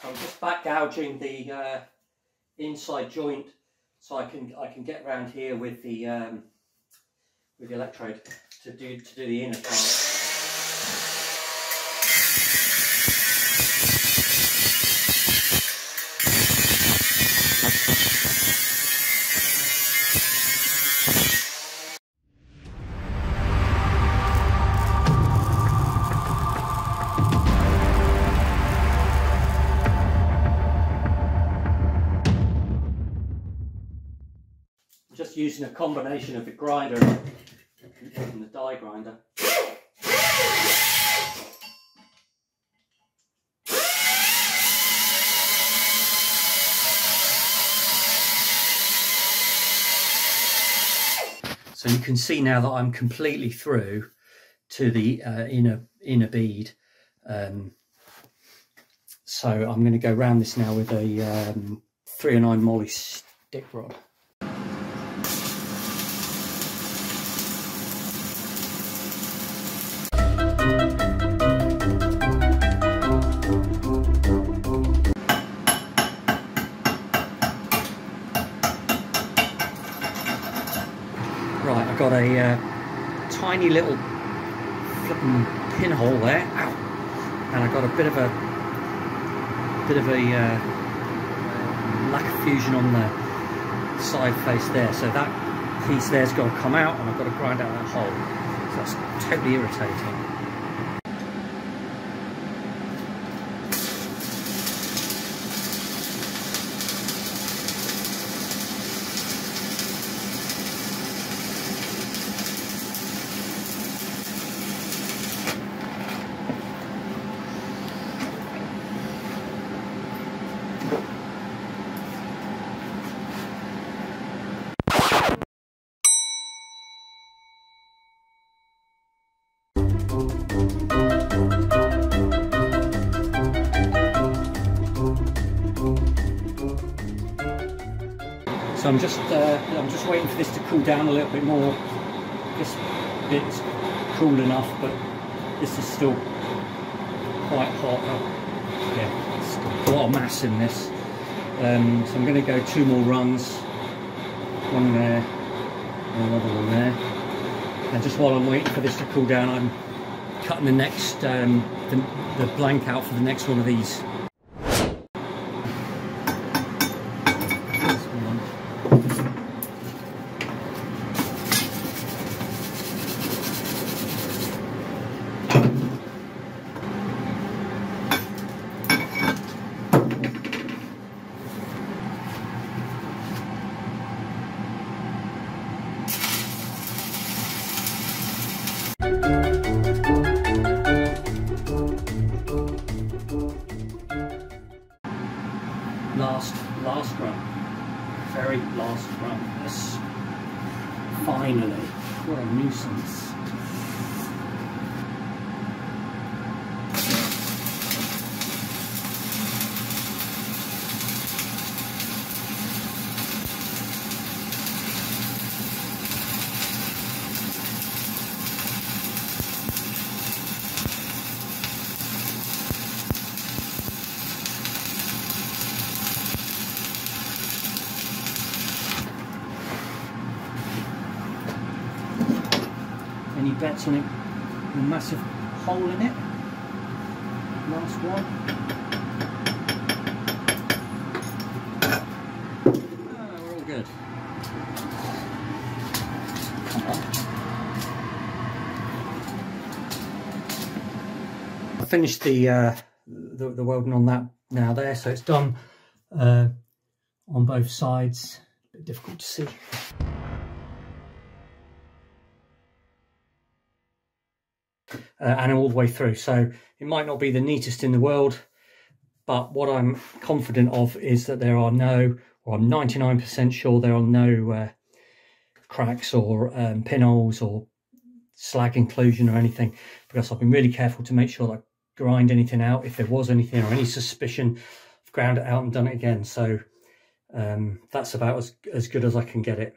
So I'm just back gouging the uh, inside joint so I can I can get around here with the um, with the electrode to do to do the inner part. just using a combination of the grinder and the die grinder. So you can see now that I'm completely through to the uh, inner inner bead. Um, so I'm going to go round this now with a um, 309 moly stick rod. Right, I've got a uh, tiny little flipping pinhole there, Ow. and I've got a bit of a bit of a uh, lack of fusion on the side face there. So that piece there's got to come out, and I've got to grind out that hole. So that's totally irritating. So I'm just uh, I'm just waiting for this to cool down a little bit more. This bit's cool enough, but this is still quite hot. Yeah, a lot of mass in this. Um, so I'm going to go two more runs, one there, and another one there. And just while I'm waiting for this to cool down, I'm cutting the next um, the, the blank out for the next one of these. This one. Last last run very last run yes. Finally what a nuisance any bets on it? A massive hole in it? Last one. Ah, we're all good. Come on I finished the, uh, the the welding on that now there so it's done uh, on both sides. A bit difficult to see uh, and all the way through. So it might not be the neatest in the world, but what I'm confident of is that there are no, or I'm 99% sure there are no uh, cracks or um, pinholes or slag inclusion or anything, because I've been really careful to make sure that I grind anything out. If there was anything or any suspicion, I've ground it out and done it again. So um, that's about as, as good as I can get it.